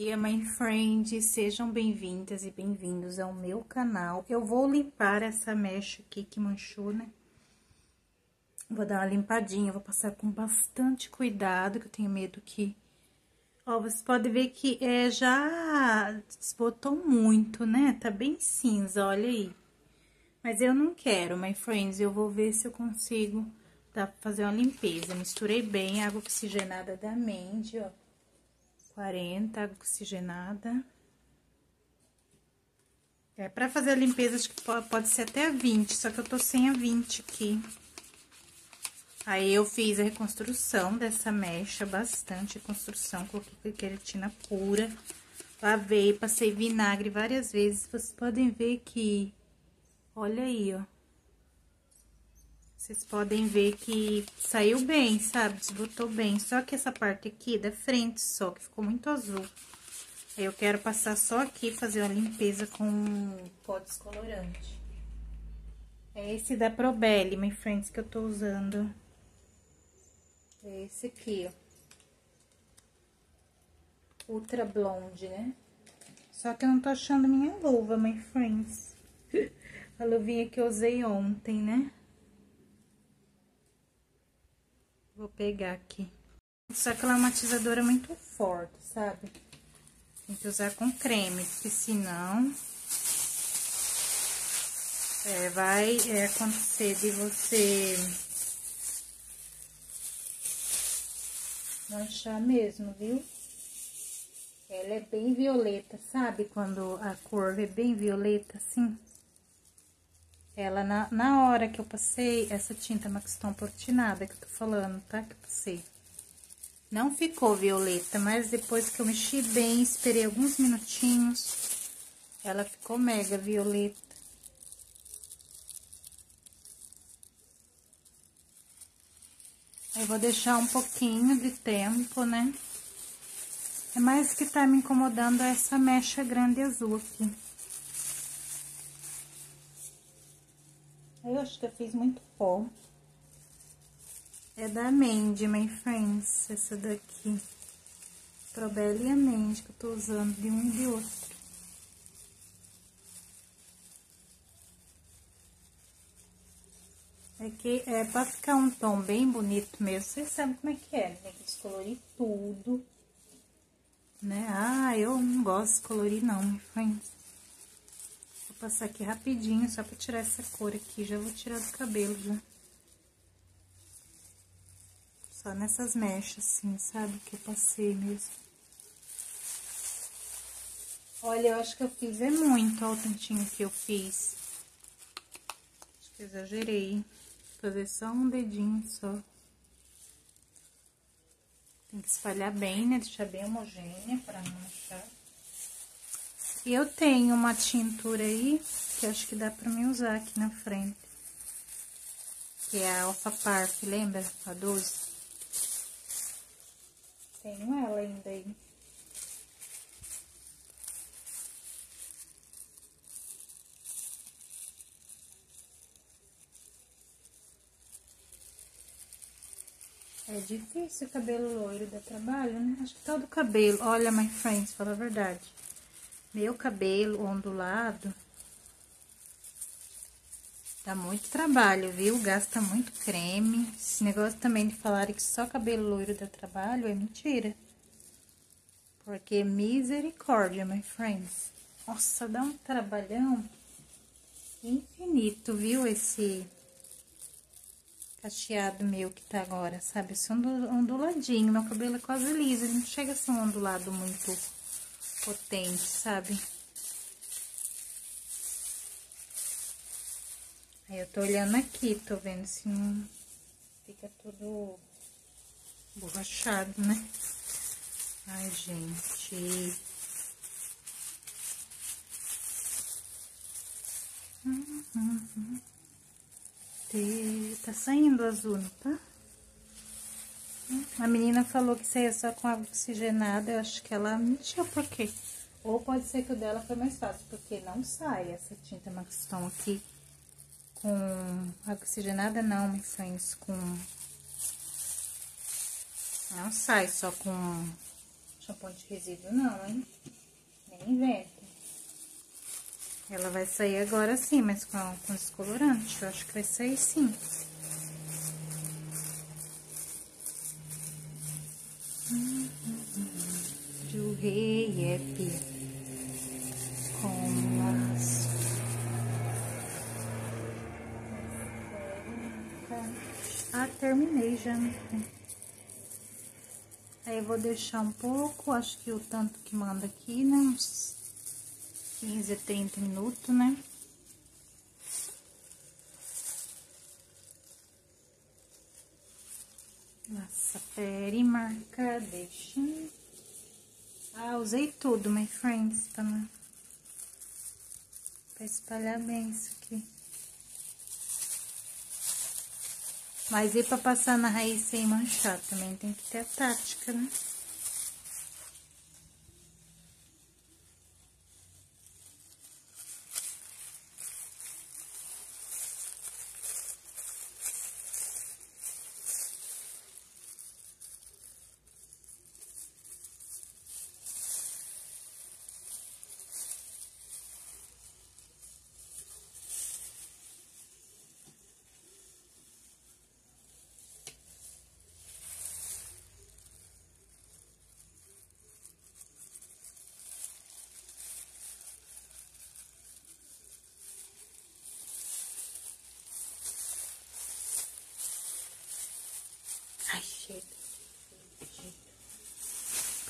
dia, my friends, sejam bem-vindas e bem-vindos ao meu canal. Eu vou limpar essa mecha aqui que manchou, né? Vou dar uma limpadinha, vou passar com bastante cuidado, que eu tenho medo que... Ó, vocês podem ver que é, já desbotou muito, né? Tá bem cinza, olha aí. Mas eu não quero, my friends, eu vou ver se eu consigo tá, fazer uma limpeza. Misturei bem a água oxigenada da Mandy, ó 40, água oxigenada. É, pra fazer a limpeza, acho que pode, ser até a 20, só que eu tô sem a 20 aqui. Aí, eu fiz a reconstrução dessa mecha, bastante reconstrução, coloquei queratina pura. Lavei, passei vinagre várias vezes, vocês podem ver que... Olha aí, ó. Vocês podem ver que saiu bem, sabe? Desbotou bem. Só que essa parte aqui da frente só, que ficou muito azul. Aí, eu quero passar só aqui, fazer uma limpeza com pó descolorante. É esse da Probelli, my friends, que eu tô usando. É esse aqui, ó. Ultra Blonde, né? Só que eu não tô achando minha luva, my friends. A luvinha que eu usei ontem, né? Vou pegar aqui. Só que ela é uma muito forte, sabe? Tem que usar com creme, porque senão... É, vai é, acontecer de você... Manchar mesmo, viu? Ela é bem violeta, sabe? Quando a cor é bem violeta, assim. Ela, na, na hora que eu passei essa tinta Maxton Portinada, que eu tô falando, tá? Que eu passei. Não ficou violeta, mas depois que eu mexi bem, esperei alguns minutinhos, ela ficou mega violeta. Eu vou deixar um pouquinho de tempo, né? É mais que tá me incomodando essa mecha grande azul aqui. Eu acho que eu fiz muito pó. É da Mandy, my friends, essa daqui. Probelli e a Mandy que eu tô usando de um e de outro. É que é pra ficar um tom bem bonito mesmo, vocês sabem como é que é, tem que descolorir tudo, né? Ah, eu não gosto de descolorir não, my friends passar aqui rapidinho, só pra tirar essa cor aqui. Já vou tirar do cabelo, já. Só nessas mechas, assim, sabe? Que eu passei mesmo. Olha, eu acho que eu fiz é muito, ó, o tantinho que eu fiz. Acho que exagerei. Vou fazer só um dedinho só. Tem que espalhar bem, né? Deixar bem homogênea pra não manchar. Eu tenho uma tintura aí, que acho que dá pra me usar aqui na frente. Que é a Alpha Park, lembra? A 12. Tenho ela ainda aí. É difícil o cabelo loiro dar trabalho, né? Acho que todo cabelo. Olha, my friends, fala a verdade. Meu cabelo ondulado dá muito trabalho, viu? Gasta muito creme. Esse negócio também de falar que só cabelo loiro dá trabalho é mentira. Porque misericórdia, my friends. Nossa, dá um trabalhão infinito, viu? Esse cacheado meu que tá agora, sabe? Esse onduladinho. Meu cabelo é quase liso, ele não chega a ser um ondulado muito potente, sabe? Aí eu tô olhando aqui, tô vendo se não fica tudo borrachado, né? Ai, gente. Hum, hum, hum. Tá saindo azul, não tá? A menina falou que saía só com água oxigenada, eu acho que ela mentiu, por quê? Ou pode ser que o dela foi mais fácil, porque não sai essa tinta Maxton aqui com água oxigenada, não, meus sonhos, com... Não sai só com... Shampoo de resíduo não, hein? Nem inventa. Ela vai sair agora sim, mas com, com descolorante. Eu acho que vai sair sim. Rei é com laço. Ah, terminei já. Aí vou deixar um pouco, acho que o tanto que manda aqui, né? Uns 15 a 30 minutos, né? Nossa, pele marca, deixa. Ah, usei tudo, my friends, pra, pra espalhar bem isso aqui. Mas e pra passar na raiz sem manchar também tem que ter a tática, né?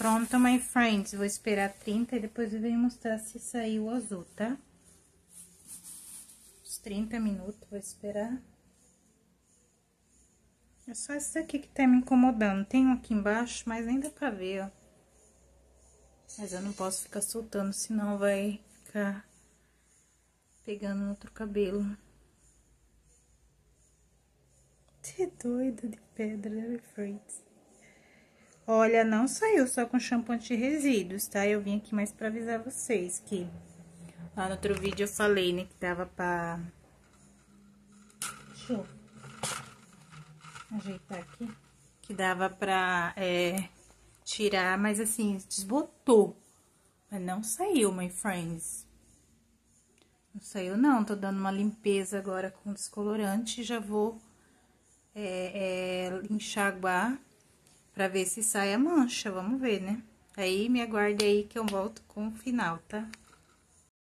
Pronto, my friends. Vou esperar 30 e depois eu venho mostrar se saiu azul, tá? Uns 30 minutos, vou esperar. É só esse daqui que tá me incomodando. Tem um aqui embaixo, mas dá pra ver, ó. Mas eu não posso ficar soltando, senão vai ficar pegando outro cabelo. Você é doida de pedra, né, friends? Olha, não saiu só com shampoo anti-resíduos, tá? Eu vim aqui mais pra avisar vocês que... Lá no outro vídeo eu falei, né, que dava pra... Deixa eu ajeitar aqui. Que dava pra é, tirar, mas assim, desbotou. Mas não saiu, my friends. Não saiu não, tô dando uma limpeza agora com descolorante. Já vou é, é, enxaguar Pra ver se sai a mancha, vamos ver, né? Aí, me aguarde aí que eu volto com o final, tá?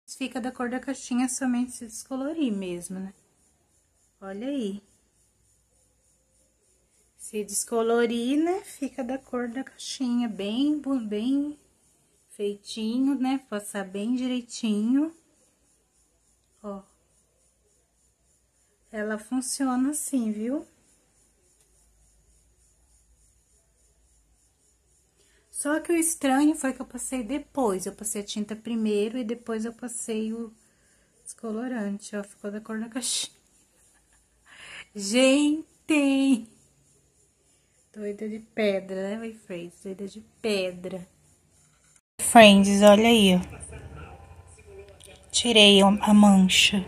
Fica da cor da caixinha somente se descolorir mesmo, né? Olha aí. Se descolorir, né? Fica da cor da caixinha, bem, bem feitinho, né? Passar bem direitinho. Ó. Ela funciona assim, viu? Só que o estranho foi que eu passei depois. Eu passei a tinta primeiro e depois eu passei o descolorante, ó. Ficou da cor da caixinha. Gente! Doida de pedra, né, my friends? Doida de pedra. Friends, olha aí, ó. Tirei a mancha.